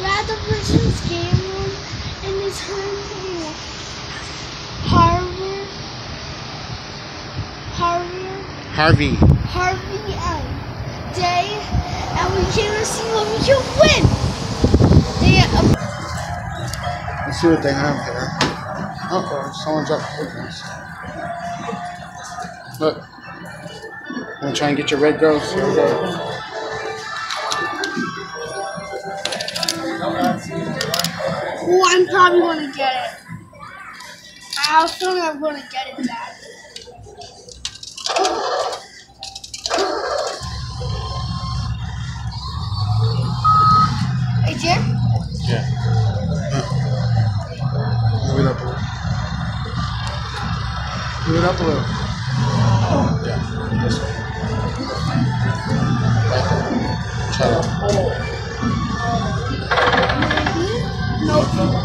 Rather person's game room and it's her Harvard, Harvard, Harvey. Harvey and Day, and we can see what we can win. They, uh, Let's see what they have here. Oh, oh someone's up. Goodness. Look. Wanna try and get your red girls? Here we go. I'm probably gonna get it. I was feeling I'm gonna get it, Dad. Hey, Jim. Yeah. Move it up a little. Move it up a little. Yeah. This way. Back up. Shut up.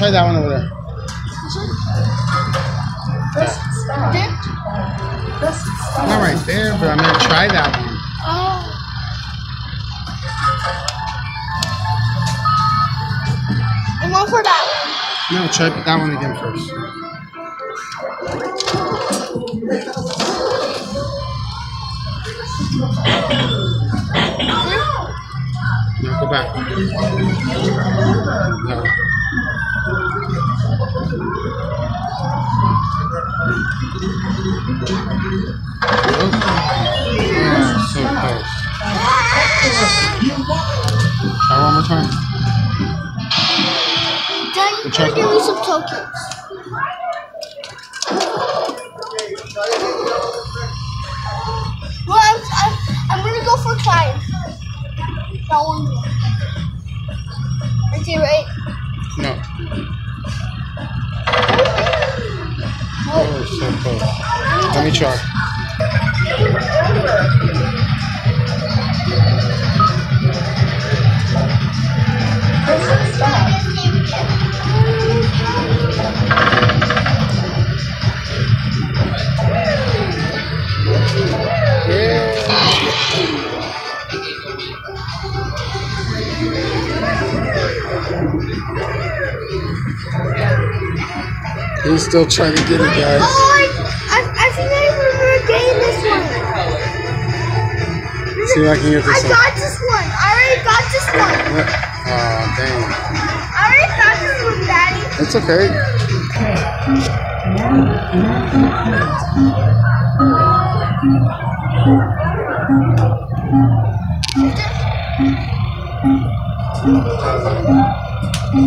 Try that one over there? Not right there, but I'm gonna try that one. Oh. I'm going for that No, try that one again first. No, go back. No. One more time. Dad, you can give me some tokens. I'm, I'm, gonna go for Clive. That one. Right? No. So close. Let me try. He's still trying to get it, guys. Oh, I, I, I think I remember getting this one. See if I can get I this one. got this one. I already got this one. Oh, dang. I already got this one, Daddy. It's okay. Yeah. Chicken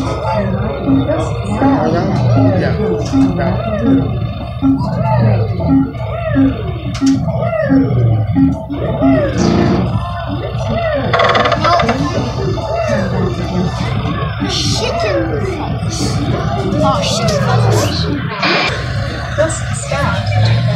face. Oh, chicken face. Okay.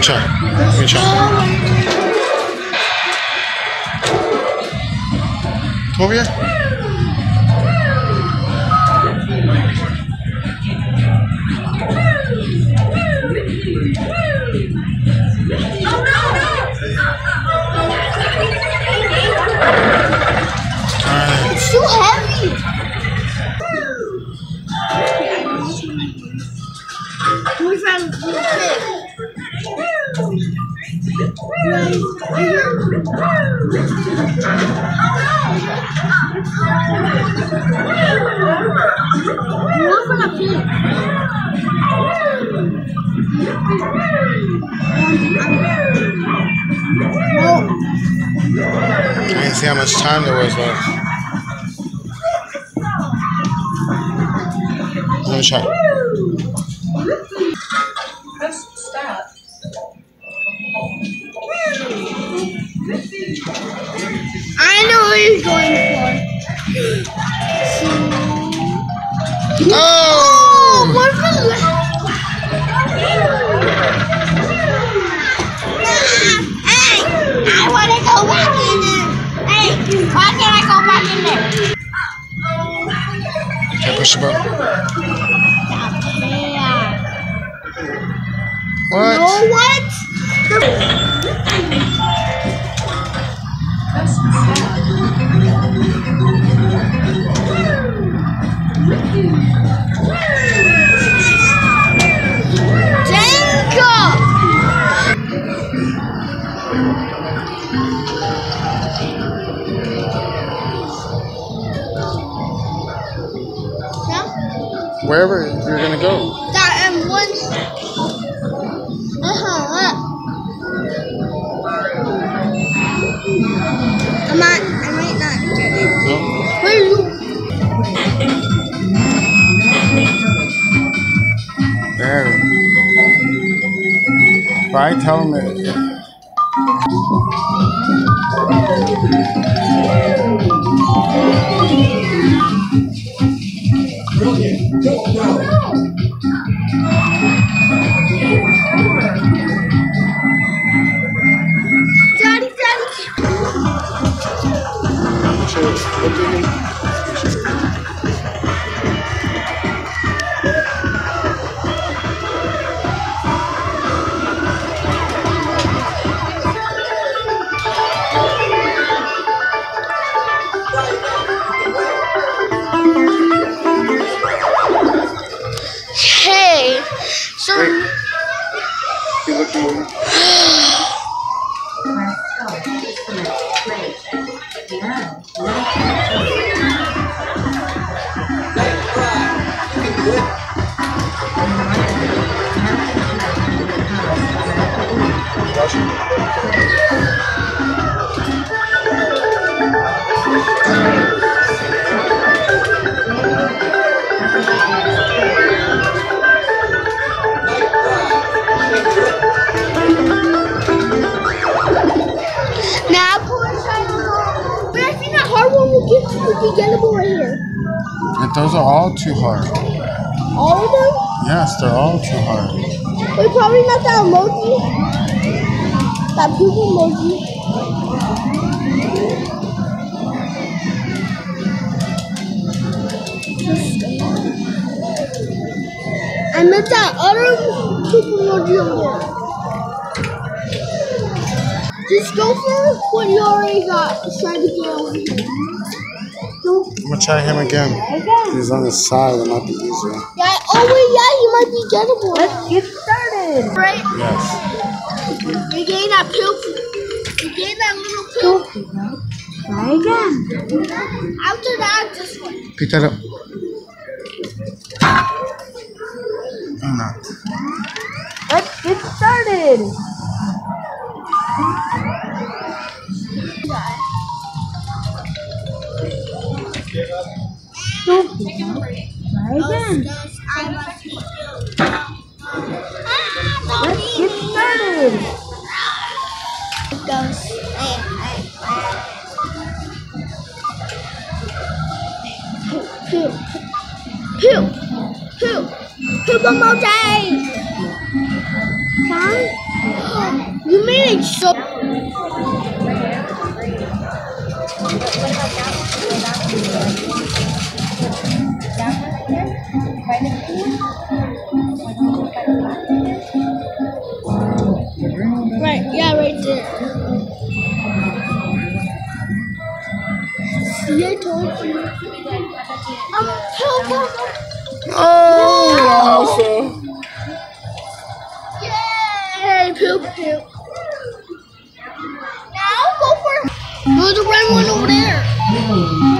I'll try. Let me try. Over here. See how much time there was left. Let me try. Going for. Oh! Oh, Wherever you're gonna go. That and one. Uh huh. I might, I might not get it. No? Where are you? There. Bye. Tell him that. Daddy, daddy. Should- uh, what the yellow right here. And those are all too hard. All of them? Yes, they're all too hard. But probably not that emoji. That poop emoji. I meant that other poop emoji over there. Just go for what you already got. Try to get over here. Go. I'm gonna try him again. Again. He's on the side. It might be easier. Yeah. Oh wait, yeah, he might be gettable. Let's get started. Right. Yes. You gain that poop. You gain that little poop. Try again. After that, just one. Pick that up. I'm not. Let's get started. Let's get started. Poop. Poop. Poop. Poop emoji. Huh? You made it so. Told help, help. Oh, also. Yay! Poop, poop. Now go for. Go the red one over there.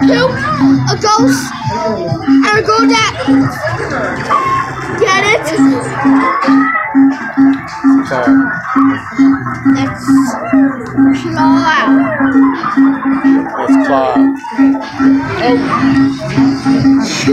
Poop, a ghost, and a girl that. Get it? So, Let's claw out. let's claw. Oh,